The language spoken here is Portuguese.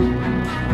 Música